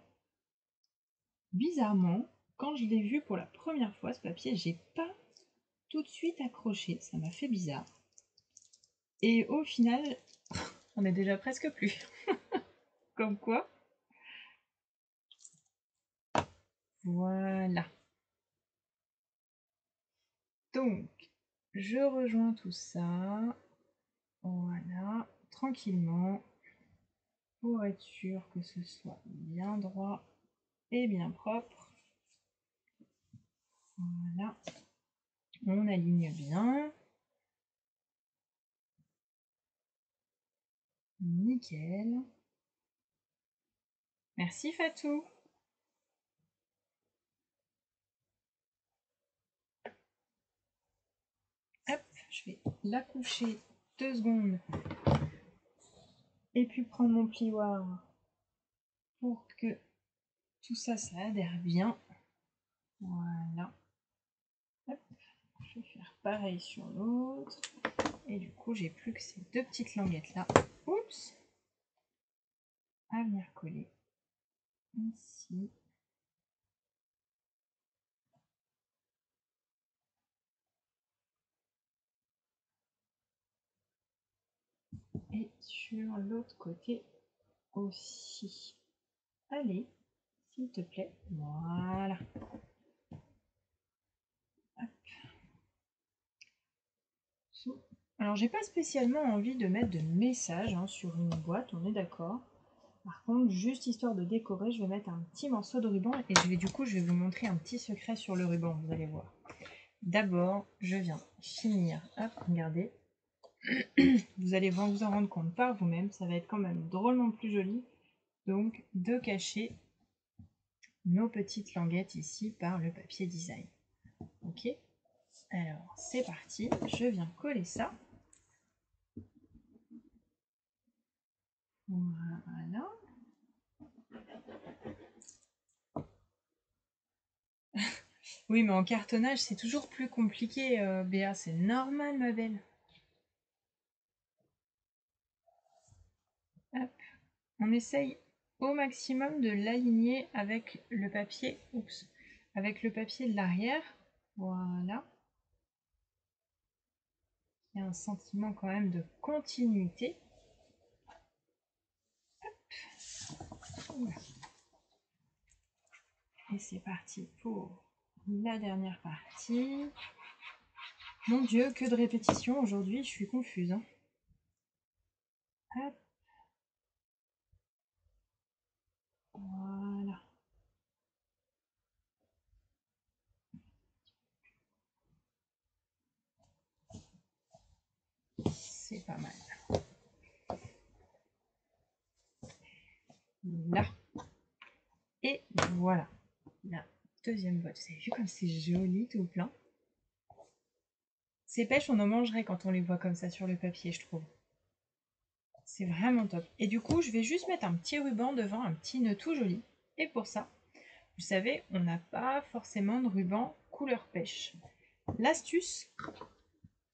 Bizarrement, quand je l'ai vu pour la première fois, ce papier, j'ai pas tout de suite accroché. Ça m'a fait bizarre. Et au final, on est déjà presque plus. Comme quoi. Voilà. Donc, je rejoins tout ça. Voilà, tranquillement, pour être sûr que ce soit bien droit et bien propre. Voilà. On aligne bien. Nickel. Merci Fatou. Hop, je vais la coucher deux secondes. Et puis prendre mon plioir pour que tout ça, ça adhère bien. Voilà. Je vais faire pareil sur l'autre. Et du coup, j'ai plus que ces deux petites languettes là. Oups À venir coller ici. Et l'autre côté aussi. Allez, s'il te plaît. Voilà. Alors j'ai pas spécialement envie de mettre de message hein, sur une boîte, on est d'accord. Par contre, juste histoire de décorer, je vais mettre un petit morceau de ruban et je vais du coup je vais vous montrer un petit secret sur le ruban, vous allez voir. D'abord, je viens finir, hop, regardez. vous allez vous en rendre compte par vous-même, ça va être quand même drôlement plus joli. Donc, de cacher nos petites languettes ici par le papier design. Ok? Alors, c'est parti, je viens coller ça. Voilà. oui, mais en cartonnage, c'est toujours plus compliqué, euh, Béa. C'est normal, ma belle. Hop. On essaye au maximum de l'aligner avec le papier. Avec le papier de l'arrière. Voilà. Il y a un sentiment quand même de continuité. Et c'est parti pour la dernière partie. Mon Dieu, que de répétitions aujourd'hui, je suis confuse. Hein. Voilà. C'est pas mal. là. Et voilà, la deuxième boîte. Vous avez vu comme c'est joli tout plein? Ces pêches, on en mangerait quand on les voit comme ça sur le papier, je trouve. C'est vraiment top. Et du coup, je vais juste mettre un petit ruban devant, un petit nœud tout joli. Et pour ça, vous savez, on n'a pas forcément de ruban couleur pêche. L'astuce,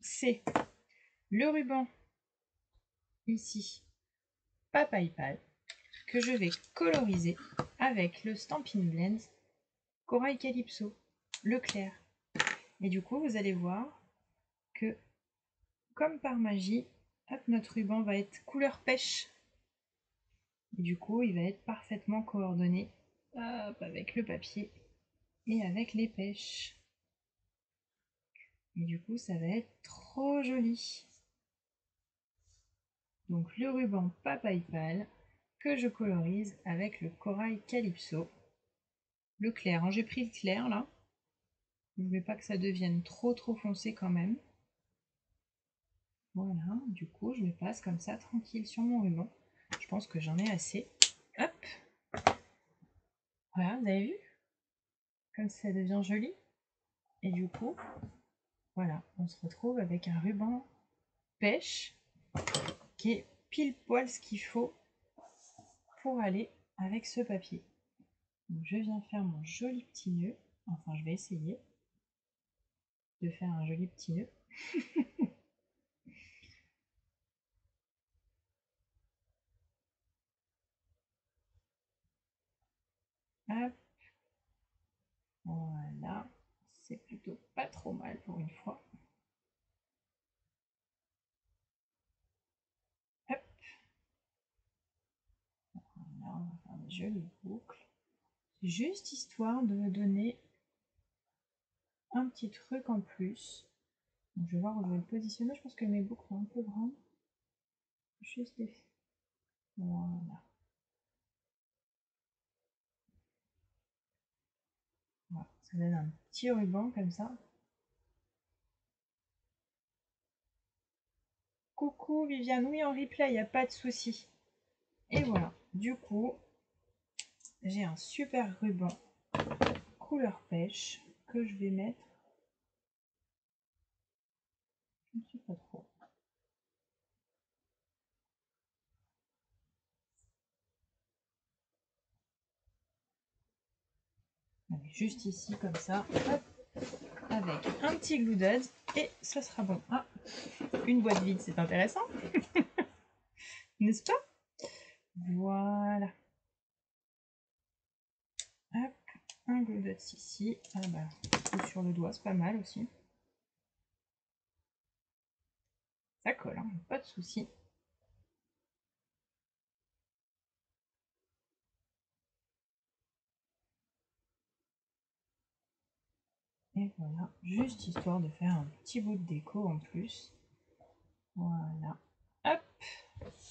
c'est le ruban ici Papaipal que je vais coloriser avec le Stampin' Blends Corail Calypso, le clair. Et du coup, vous allez voir que, comme par magie, notre ruban va être couleur pêche. Et du coup, il va être parfaitement coordonné avec le papier et avec les pêches. Et du coup, ça va être trop joli. Donc le ruban Papaipal que je colorise avec le corail Calypso. Le clair, hein. j'ai pris le clair là. Je ne veux pas que ça devienne trop trop foncé quand même. Voilà, du coup je me passe comme ça tranquille sur mon ruban. Je pense que j'en ai assez. Hop Voilà, vous avez vu? Comme ça devient joli. Et du coup, voilà, on se retrouve avec un ruban pêche qui est pile poil ce qu'il faut pour aller avec ce papier. je viens faire mon joli petit nœud. Enfin, je vais essayer de faire un joli petit nœud. Voilà, c'est plutôt pas trop mal pour une fois. jolie boucle. Juste histoire de donner un petit truc en plus. je vais voir où je vais le positionner. Je pense que mes boucles sont un peu grandes. Juste des... Voilà. voilà. Ça donne un petit ruban comme ça. Coucou Viviane, oui en replay, il n'y a pas de souci. Et voilà, du coup, j'ai un super ruban couleur pêche que je vais mettre. Je ne sais pas trop. Juste ici comme ça, avec un petit glue et ça sera bon. Ah, une boîte vide, c'est intéressant, n'est-ce pas? Voilà. Un glue ici. Ah bah, sur le doigt, c'est pas mal aussi. Ça colle, hein, pas de souci. Voilà, juste histoire de faire un petit bout de déco en plus. Voilà. Hop,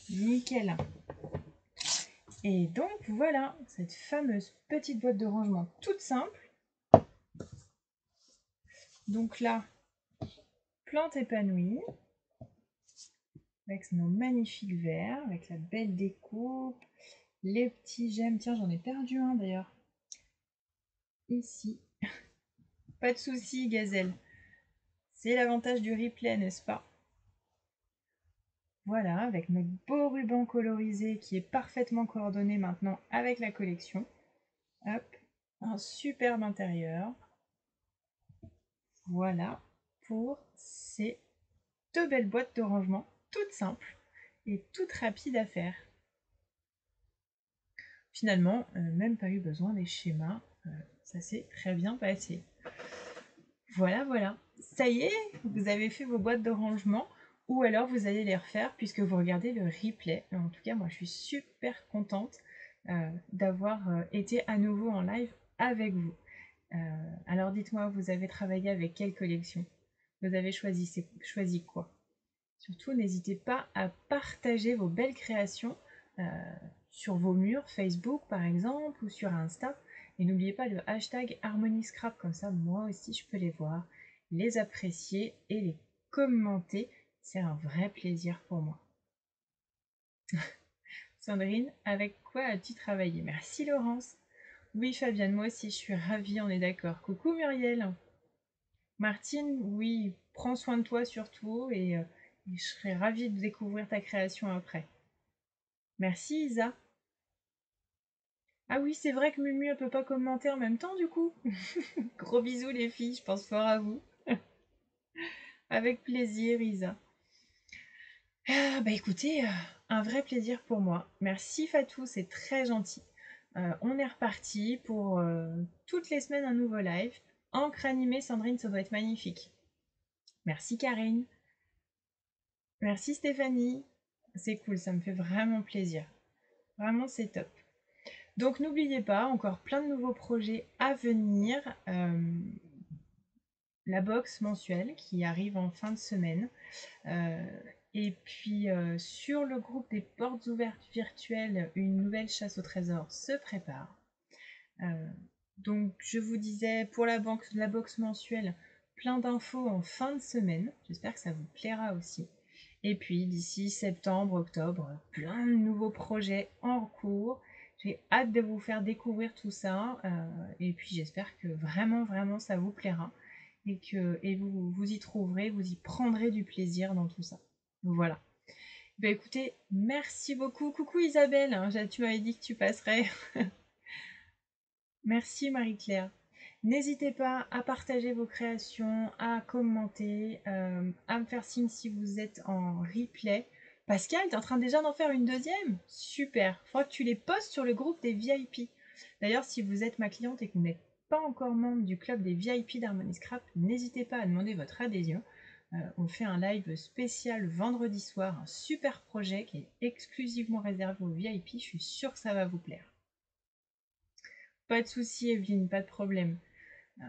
nickel. Et donc voilà, cette fameuse petite boîte de rangement toute simple. Donc là, plante épanouie, avec nos magnifiques verres, avec la belle découpe, les petits gemmes. Tiens, j'en ai perdu un d'ailleurs. Ici. Pas de souci, gazelle. C'est l'avantage du replay, n'est-ce pas? Voilà, avec notre beau ruban colorisé qui est parfaitement coordonné maintenant avec la collection. Hop, un superbe intérieur. Voilà pour ces deux belles boîtes de rangement, toutes simples et toutes rapides à faire. Finalement, euh, même pas eu besoin des schémas, euh, ça s'est très bien passé. Voilà, voilà. Ça y est, vous avez fait vos boîtes de rangement ou alors vous allez les refaire puisque vous regardez le replay. En tout cas, moi je suis super contente euh, d'avoir euh, été à nouveau en live avec vous. Euh, alors dites-moi, vous avez travaillé avec quelle collection? Vous avez choisi, choisi quoi? Surtout, n'hésitez pas à partager vos belles créations sur vos murs Facebook par exemple ou sur Insta. Et n'oubliez pas le hashtag HarmonyScrap, comme ça moi aussi je peux les voir, les apprécier et les commenter c'est un vrai plaisir pour moi. Sandrine, avec quoi as-tu travaillé? Merci Laurence. Oui Fabienne, moi aussi je suis ravie, on est d'accord. Coucou Muriel. Martine, oui, prends soin de toi surtout et, euh, je serai ravie de découvrir ta création après. Merci Isa. Ah oui, c'est vrai que Mumu ne peut pas commenter en même temps du coup. Gros bisous les filles, je pense fort à vous. Avec plaisir Isa. Ah, bah écoutez, euh, un vrai plaisir pour moi. Merci Fatou, c'est très gentil. Euh, on est reparti pour euh, toutes les semaines un nouveau live. Encre animée, Sandrine, ça doit être magnifique. Merci Karine. Merci Stéphanie. C'est cool, ça me fait vraiment plaisir. Vraiment, c'est top. Donc n'oubliez pas, encore plein de nouveaux projets à venir. la box mensuelle qui arrive en fin de semaine. Et puis euh, sur le groupe des portes ouvertes virtuelles, une nouvelle chasse au trésor se prépare. Euh, donc je vous disais pour la, la box mensuelle, plein d'infos en fin de semaine. J'espère que ça vous plaira aussi. Et puis d'ici septembre, octobre, plein de nouveaux projets en cours. J'ai hâte de vous faire découvrir tout ça. Euh, et puis j'espère que vraiment, vraiment ça vous plaira. Et que vous, vous y trouverez, vous y prendrez du plaisir dans tout ça. Voilà. Ben écoutez, merci beaucoup. Coucou Isabelle, hein, tu m'avais dit que tu passerais. merci Marie-Claire. N'hésitez pas à partager vos créations, à commenter, euh, à me faire signe si vous êtes en replay. Pascal, tu es en train déjà d'en faire une deuxième? Super. Il faudra que tu les postes sur le groupe des VIP. D'ailleurs, si vous êtes ma cliente et que vous n'êtes pas encore membre du club des VIP d'Harmony Scrap, n'hésitez pas à demander votre adhésion. Euh, on fait un live spécial vendredi soir, un super projet qui est exclusivement réservé aux VIP. Je suis sûre que ça va vous plaire. Pas de souci, Evelyne, pas de problème. Euh,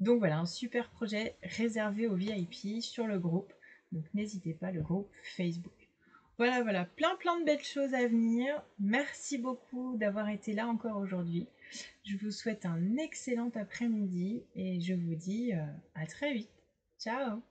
donc voilà, un super projet réservé aux VIP sur le groupe. Donc n'hésitez pas, le groupe Facebook. Voilà, voilà, plein plein de belles choses à venir. Merci beaucoup d'avoir été là encore aujourd'hui. Je vous souhaite un excellent après-midi et je vous dis euh, à très vite. Ciao